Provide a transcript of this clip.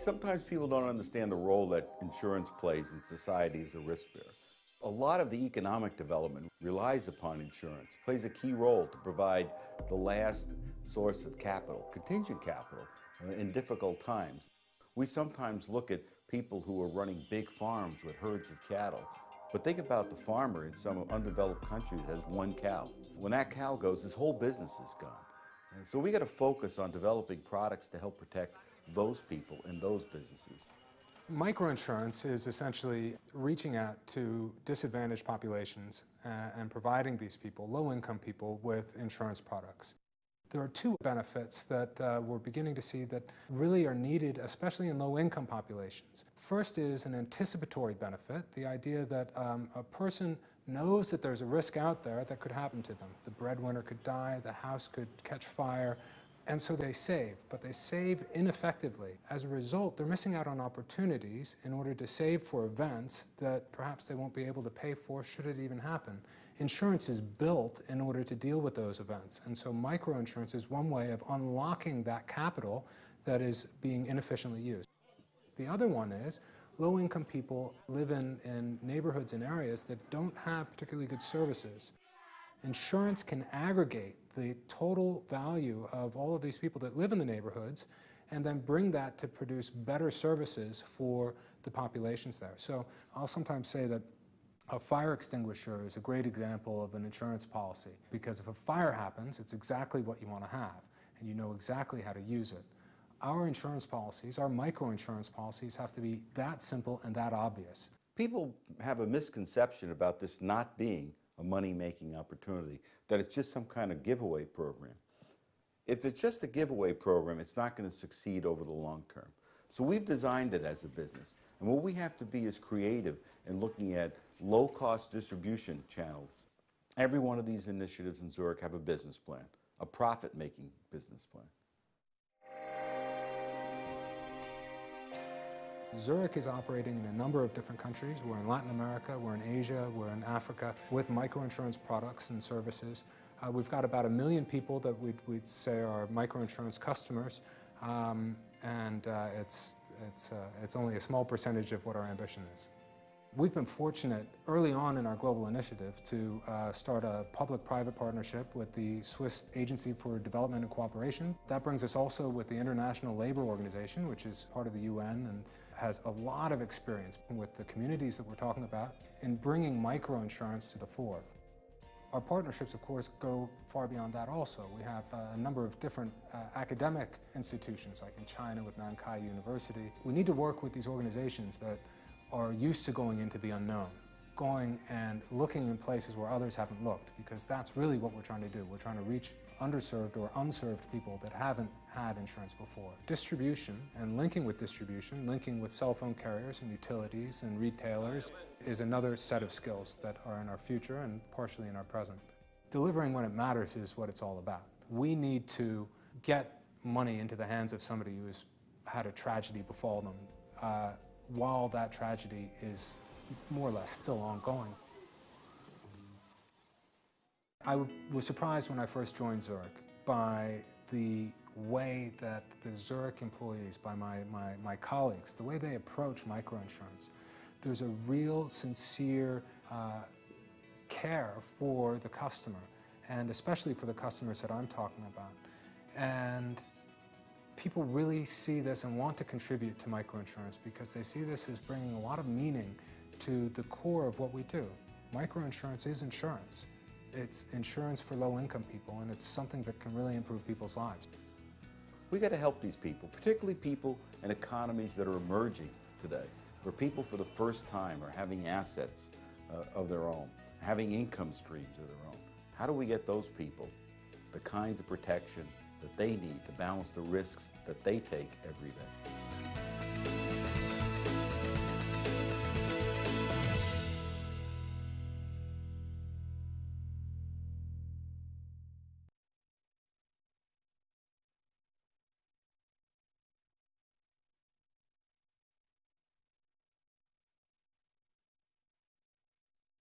Sometimes people don't understand the role that insurance plays in society as a risk bearer. A lot of the economic development relies upon insurance, plays a key role to provide the last source of capital, contingent capital, uh, in difficult times. We sometimes look at people who are running big farms with herds of cattle, but think about the farmer in some undeveloped countries as one cow. When that cow goes, his whole business is gone. So we got to focus on developing products to help protect those people and those businesses. Microinsurance is essentially reaching out to disadvantaged populations uh, and providing these people, low-income people, with insurance products. There are two benefits that uh, we're beginning to see that really are needed, especially in low-income populations. First is an anticipatory benefit, the idea that um, a person knows that there's a risk out there that could happen to them. The breadwinner could die, the house could catch fire, and so they save, but they save ineffectively. As a result, they're missing out on opportunities in order to save for events that perhaps they won't be able to pay for should it even happen. Insurance is built in order to deal with those events, and so microinsurance is one way of unlocking that capital that is being inefficiently used. The other one is low-income people live in, in neighborhoods and areas that don't have particularly good services. Insurance can aggregate the total value of all of these people that live in the neighborhoods and then bring that to produce better services for the populations there. So I'll sometimes say that a fire extinguisher is a great example of an insurance policy because if a fire happens, it's exactly what you want to have and you know exactly how to use it. Our insurance policies, our microinsurance policies, have to be that simple and that obvious. People have a misconception about this not being a money-making opportunity, that it's just some kind of giveaway program. If it's just a giveaway program, it's not going to succeed over the long term. So we've designed it as a business. And what we have to be is creative in looking at low-cost distribution channels. Every one of these initiatives in Zurich have a business plan, a profit-making business plan. Zurich is operating in a number of different countries. We're in Latin America, we're in Asia, we're in Africa with microinsurance products and services. Uh, we've got about a million people that we'd, we'd say are microinsurance customers, um, and uh, it's, it's, uh, it's only a small percentage of what our ambition is. We've been fortunate early on in our global initiative to uh, start a public-private partnership with the Swiss Agency for Development and Cooperation. That brings us also with the International Labour Organization, which is part of the UN and has a lot of experience with the communities that we're talking about in bringing microinsurance to the fore. Our partnerships, of course, go far beyond that also. We have uh, a number of different uh, academic institutions, like in China with Nankai University. We need to work with these organizations that are used to going into the unknown, going and looking in places where others haven't looked, because that's really what we're trying to do. We're trying to reach underserved or unserved people that haven't had insurance before. Distribution and linking with distribution, linking with cell phone carriers and utilities and retailers is another set of skills that are in our future and partially in our present. Delivering when it matters is what it's all about. We need to get money into the hands of somebody who's had a tragedy befall them uh, while that tragedy is more or less still ongoing. I was surprised when I first joined Zurich by the way that the Zurich employees, by my, my, my colleagues, the way they approach microinsurance. There's a real sincere uh, care for the customer, and especially for the customers that I'm talking about. And people really see this and want to contribute to microinsurance because they see this as bringing a lot of meaning to the core of what we do. Microinsurance is insurance. It's insurance for low-income people, and it's something that can really improve people's lives. We got to help these people, particularly people in economies that are emerging today, where people for the first time are having assets uh, of their own, having income streams of their own. How do we get those people the kinds of protection that they need to balance the risks that they take every day?